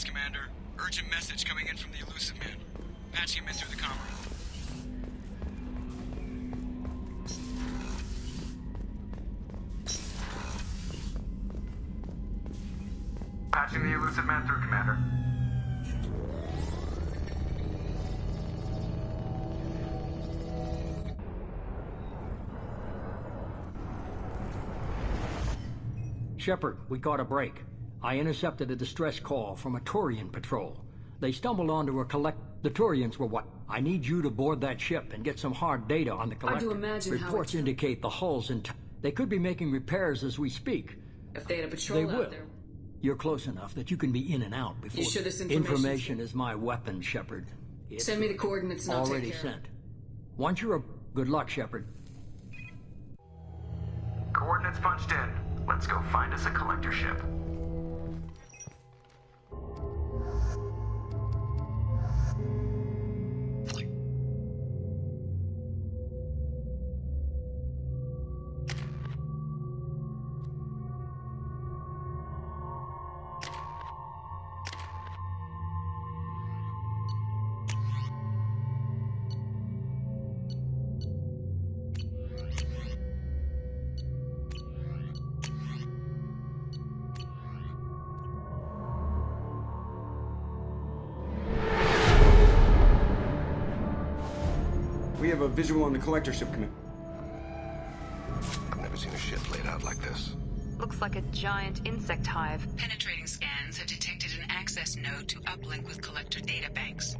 Advance, Commander. Urgent message coming in from the Illusive Man. Patching him in through the comm Patching the Illusive Man through, Commander. Shepard, we caught a break. I intercepted a distress call from a Turian patrol. They stumbled onto a collect... The Turians were what? I need you to board that ship and get some hard data on the collector. I do imagine Reports indicate the hull's in... They could be making repairs as we speak. If they had a patrol they out will. there... You're close enough that you can be in and out before... You sure this information's- Information is my weapon, Shepard. It's Send me the coordinates and I'll take already care sent. Once you're a... Good luck, Shepard. Coordinates punched in. Let's go find us a collector ship. Have a visual on the collector ship, Commander. I've never seen a ship laid out like this. Looks like a giant insect hive. Penetrating scans have detected an access node to uplink with collector databanks.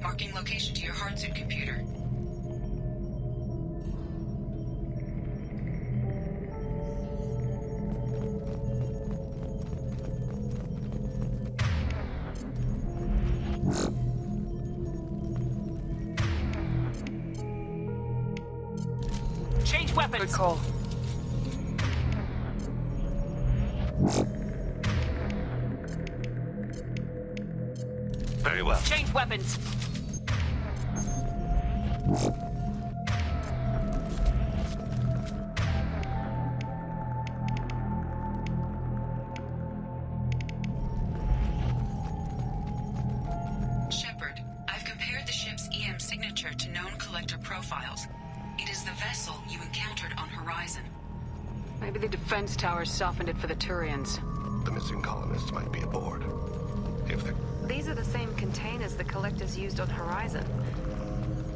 Marking location to your hardsuit computer. The defense towers softened it for the Turians. The missing colonists might be aboard. If the These are the same containers the collectors used on Horizon.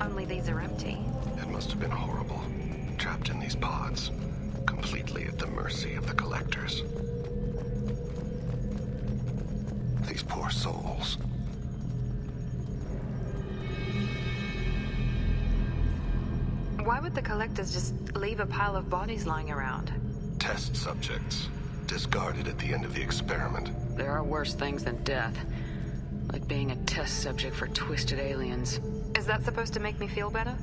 Only these are empty. It must have been horrible. Trapped in these pods. Completely at the mercy of the collectors. These poor souls. Why would the collectors just leave a pile of bodies lying around? Test subjects. Discarded at the end of the experiment. There are worse things than death. Like being a test subject for twisted aliens. Is that supposed to make me feel better?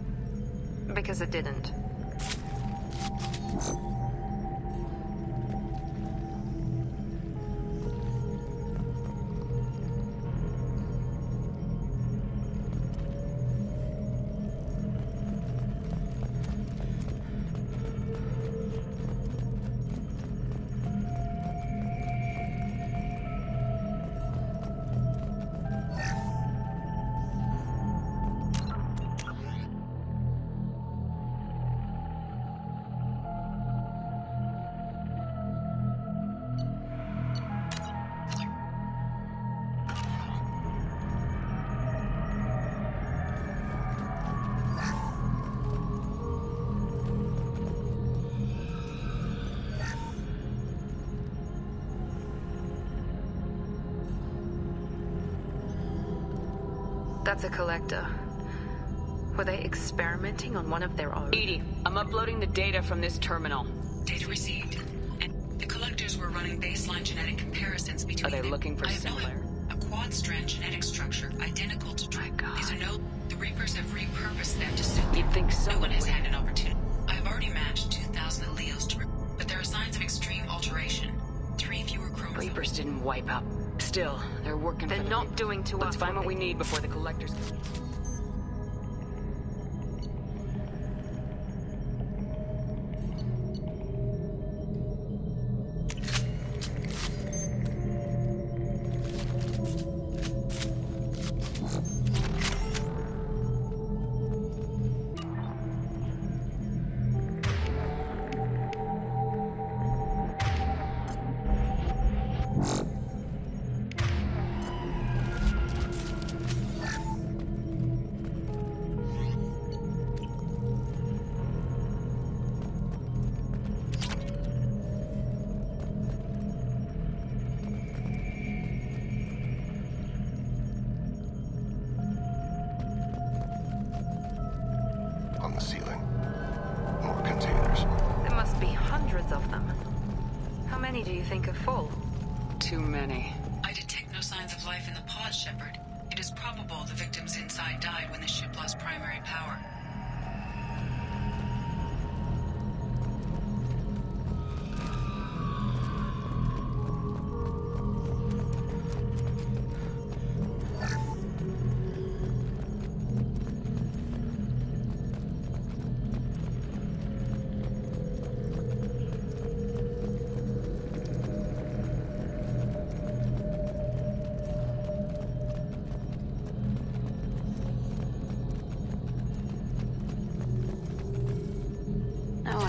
Because it didn't. That's a collector. Were they experimenting on one of their own? EDI, I'm uploading the data from this terminal. Data received. And the collectors were running baseline genetic comparisons between Are they them. looking for I have no? A quad-strand genetic structure identical to My God. These are no... The Reapers have repurposed them to suit You'd think No one has would. had an opportunity. I have already matched 2,000 alleles to... Re- but there are signs of extreme alteration. Three fewer chromosomes. Reapers didn't wipe out. Still, they're working They're not doing to Let's us find what what we need before the collectors...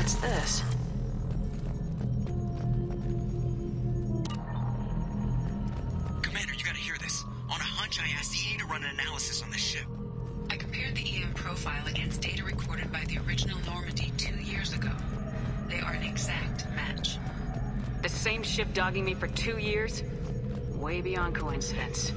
What's this? Commander, you gotta hear this. On a hunch, I asked EDI to run an analysis on this ship. I compared the EM profile against data recorded by the original Normandy two years ago. They are an exact match. The same ship dogging me for two years? Way beyond coincidence.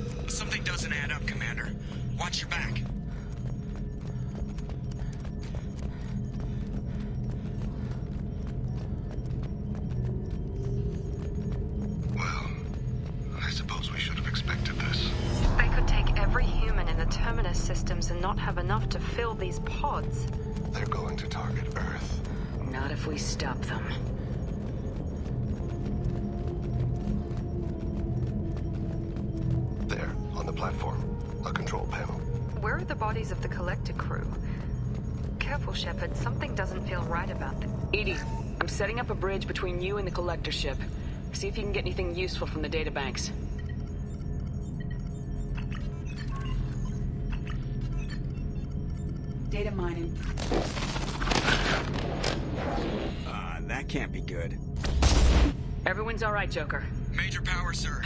platform. A control panel. Where are the bodies of the Collector crew? Careful, Shepard. Something doesn't feel right about them. EDI, I'm setting up a bridge between you and the Collector ship. See if you can get anything useful from the databanks. Data mining. Ah, uh, that can't be good. Everyone's all right, Joker. Major power sir.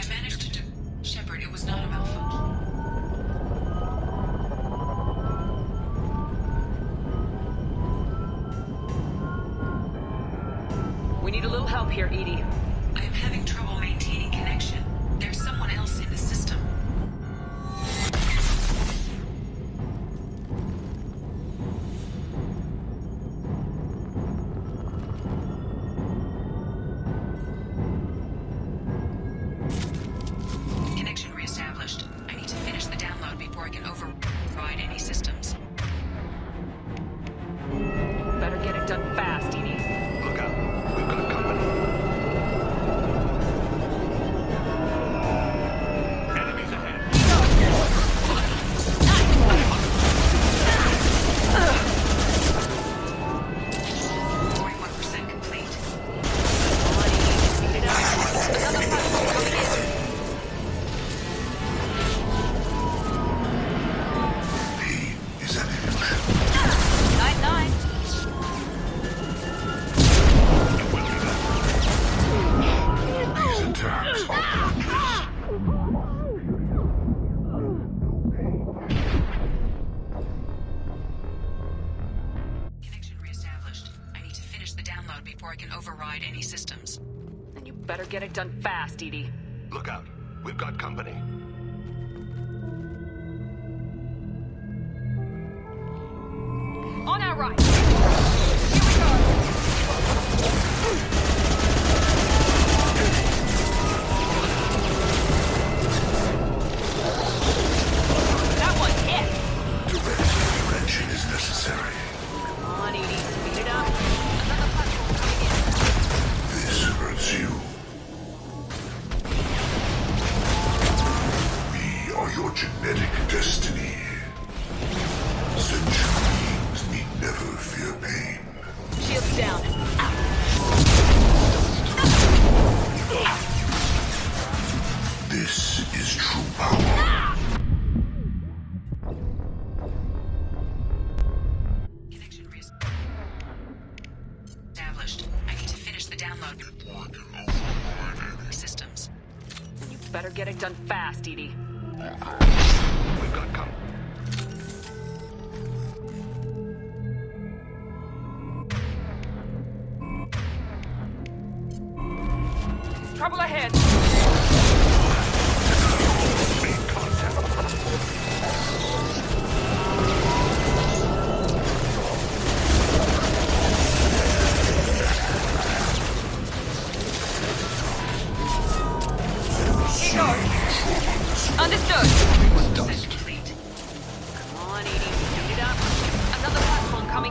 done fast, EDI.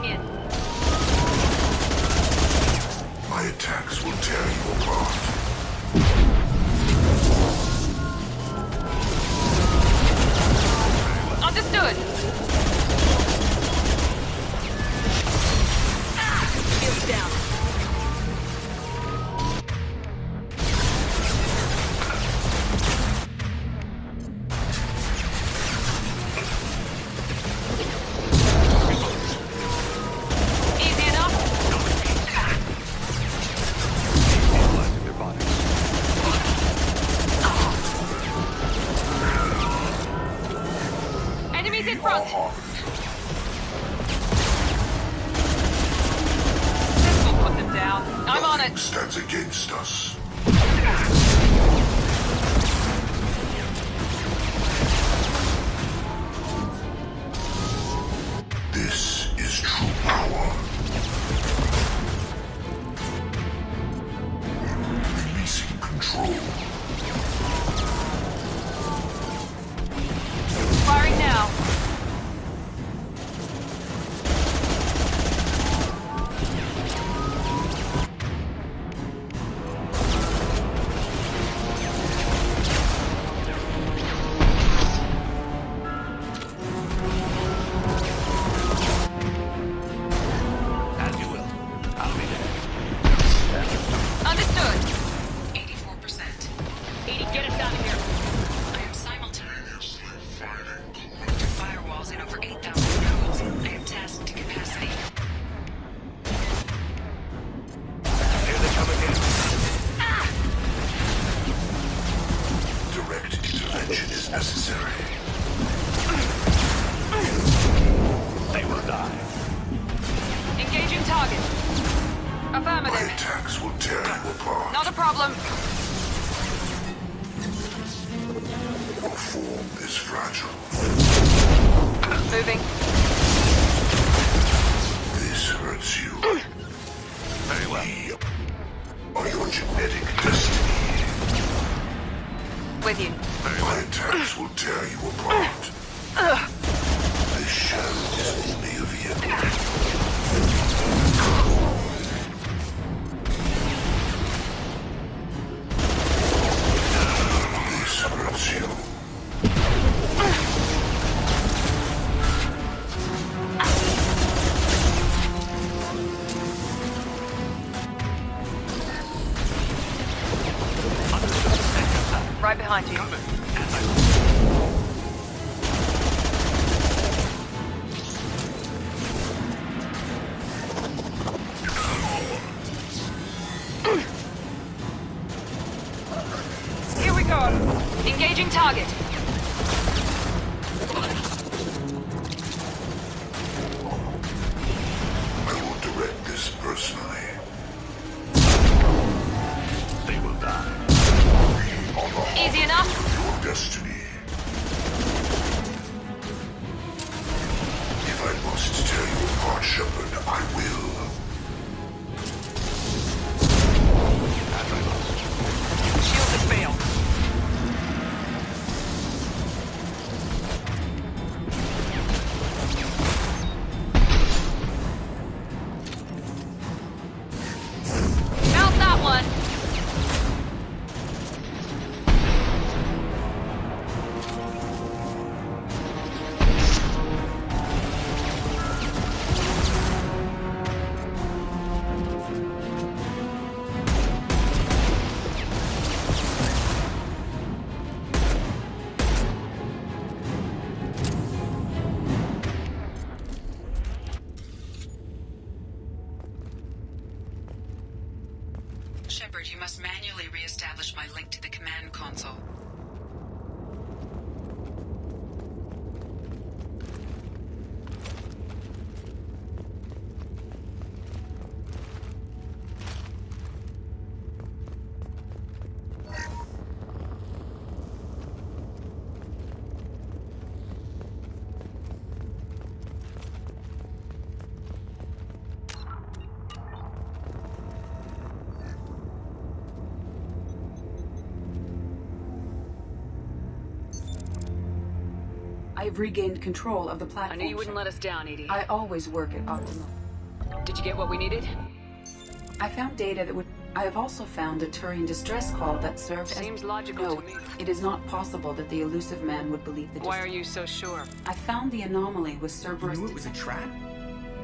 面。with you. My attacks will tear you apart. This shell is only a of. I've regained control of the platform. I knew you wouldn't let us down, EDI. I always work at optimal. Did you get what we needed? I found data that would. I have also found a Turian distress call that served as. Seems logical no, to me. it is not possible that the Illusive man would believe the. Why are you so sure? I found the anomaly with Cerberus. Knew it was a trap?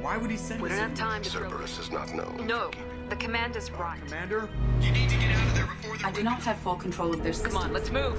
Why would he send We don't have time to throw... Cerberus is not known. No, the command is right. Commander? You need to get out of there before the... I do not have full control of their system. Come on, let's move.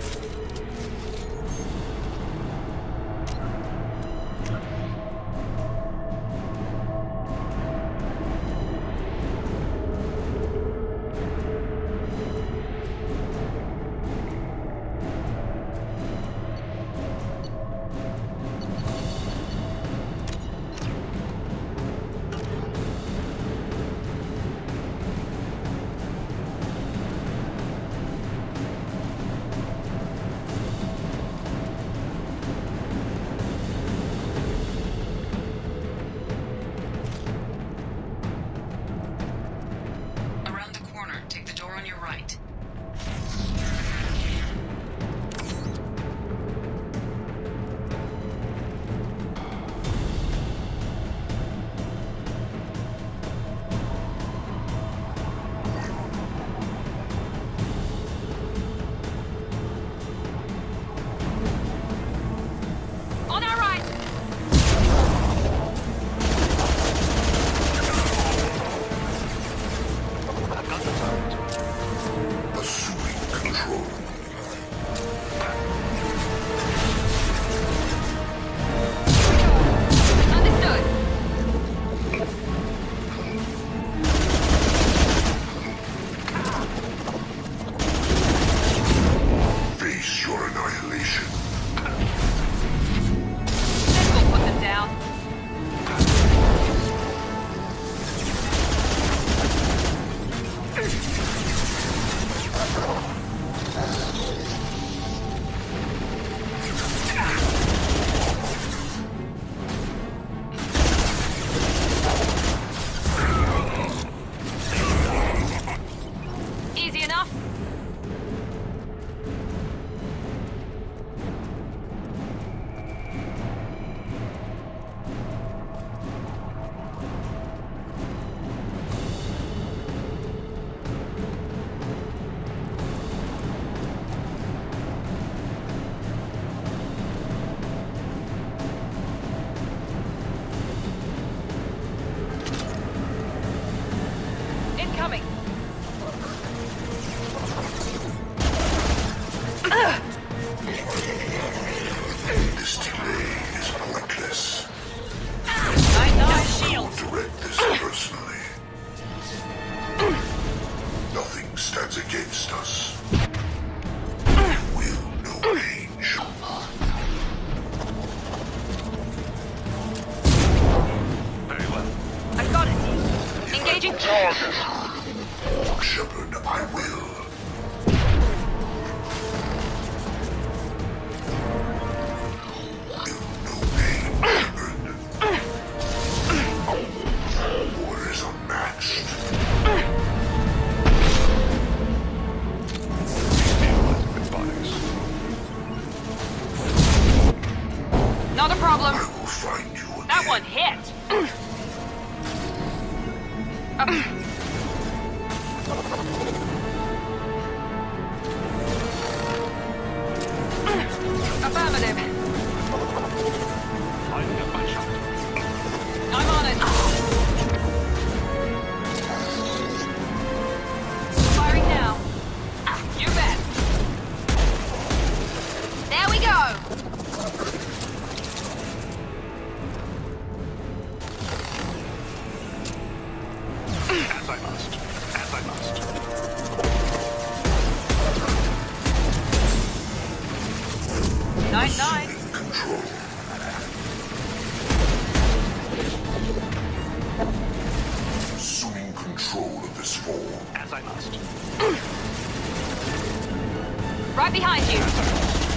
Right behind you.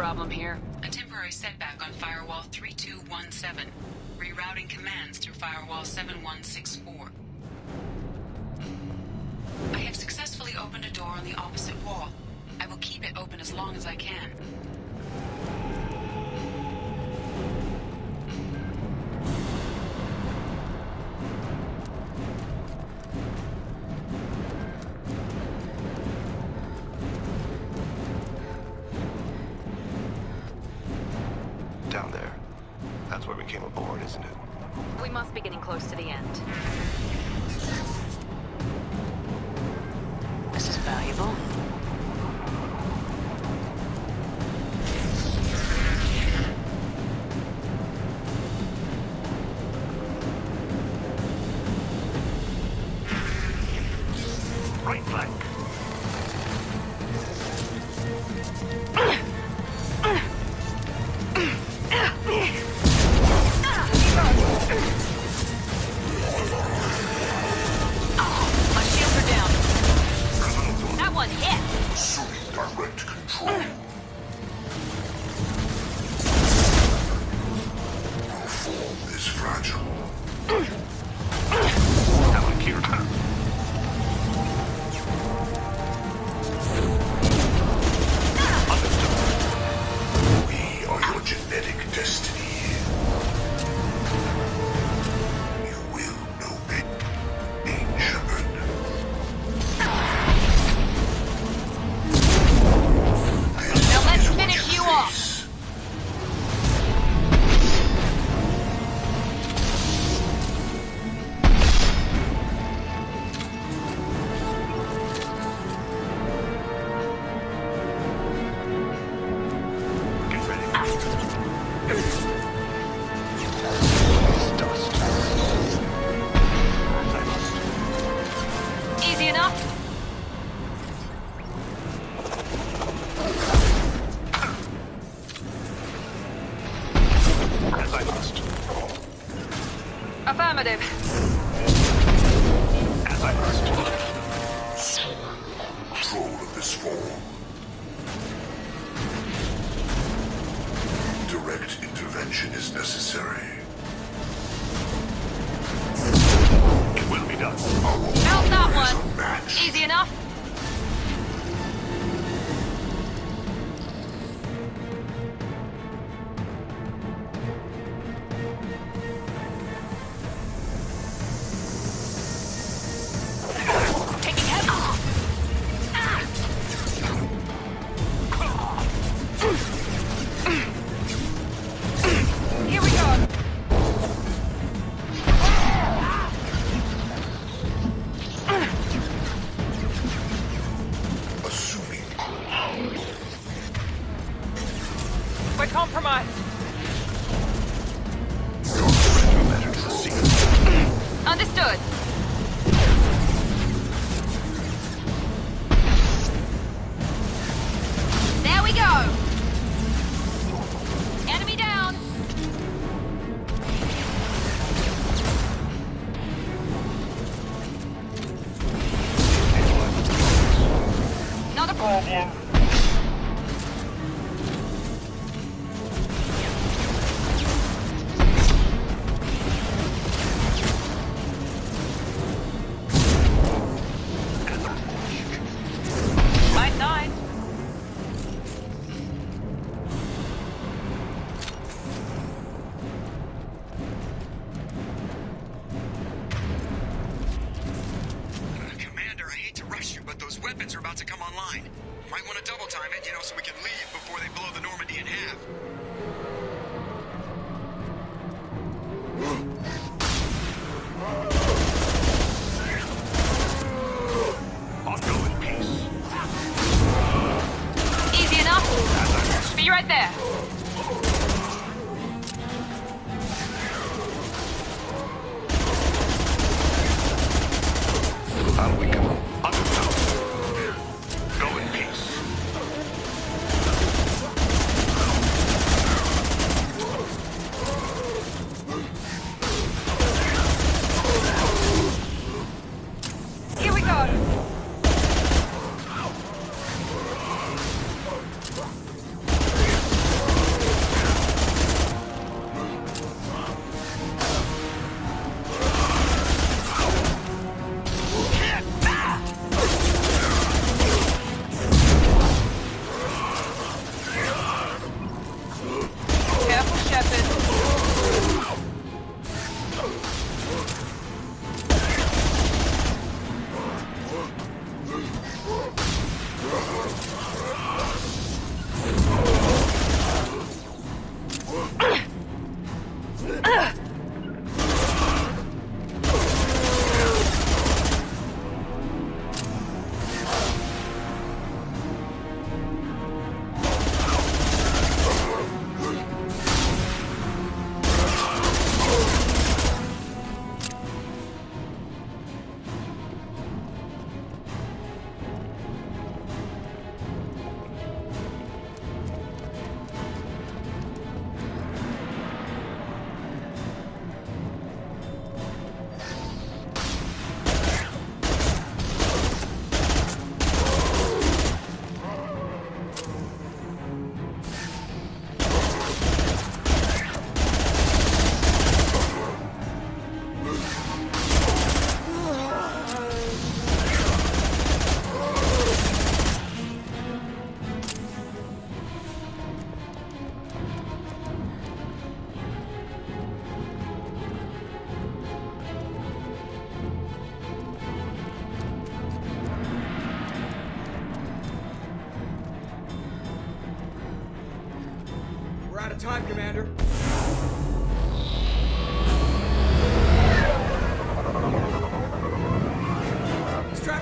problem here. A temporary setback on Firewall 3217. Rerouting commands through Firewall 7164. I have successfully opened a door on the opposite wall. I will keep it open as long as I can. right back. by compromise. Understood. right there.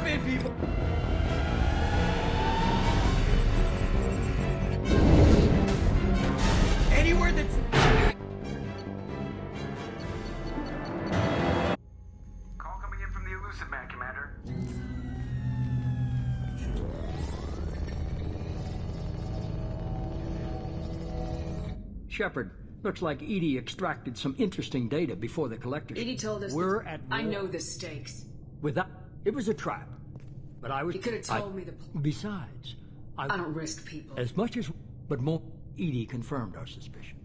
Strap in, people. Anywhere that's Call coming in from the Illusive Man, Commander. Shepard, looks like EDI extracted some interesting data before the collector. EDI told us We're that- at I know the stakes. With that, it was a trap. But I was. He could have I- told me the Besides, I, I don't risk people. As much as, but more, EDI confirmed our suspicion.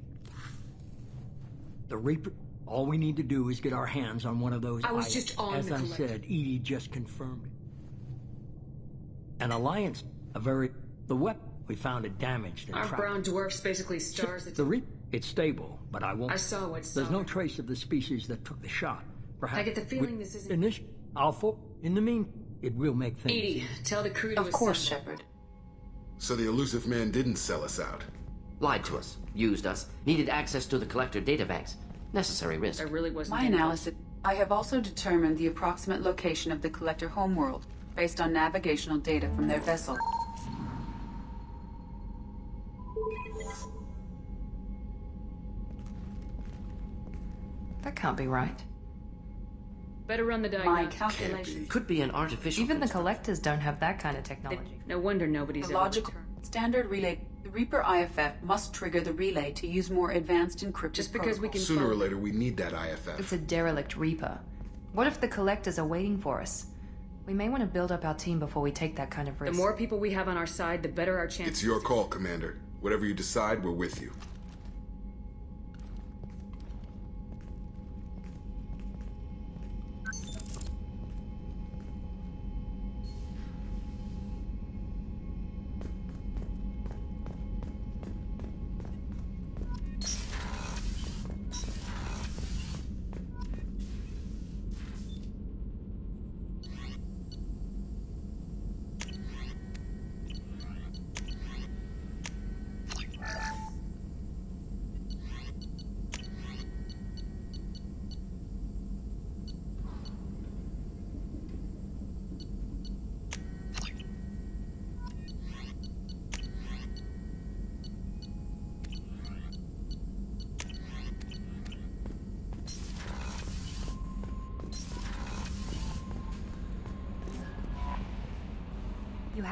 The Reaper. All we need to do is get our hands on one of those. I was items. just on As I collector. said, EDI just confirmed it. An alliance, a very the weapon we found it damaged and Our trapped. brown dwarfs basically stars. It's The Reaper. It's stable, but I won't. I saw what There's no trace of the species that took the shot. Perhaps. I get the feeling we- this isn't- In this, I'll In the mean, it will make things. EDI, tell the crew to Of course. Shepard. So the Illusive man didn't sell us out. Lied to us, used us, needed access to the collector databanks. Necessary risk. I really wasn't. My any- analysis. I have also determined the approximate location of the collector homeworld based on navigational data from their vessel. That can't be right. Better run the My diagnostics. calculation. Could be an artificial. Even the collectors don't have that kind of technology. No wonder nobody's The logical returned. standard relay. The Reaper IFF must trigger the relay to use more advanced encrypted Just because we can Sooner or later, we need that IFF. It's a derelict Reaper. What if the collectors are waiting for us? We may want to build up our team before we take that kind of risk. The more people we have on our side, the better our chances. It's your call, Commander. Whatever you decide, we're with you.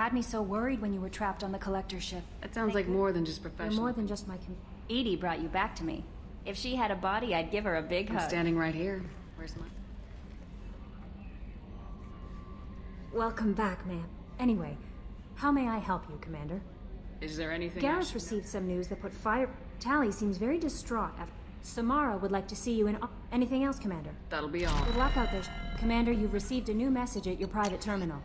Had me so worried when you were trapped on the collector ship. That sounds like more than just You're professional. more than just my com- EDI brought you back to me. If she had a body, I'd give her a big I'm hug. standing right here. Where's my? Welcome back, ma'am. Anyway, how may I help you, Commander? Is there anything? Garrus received some news that put fire. Tali seems very distraught. After- Samara would like to see you in. Anything else, Commander? That'll be all. Good luck out there. Commander, you've received a new message at your private terminal.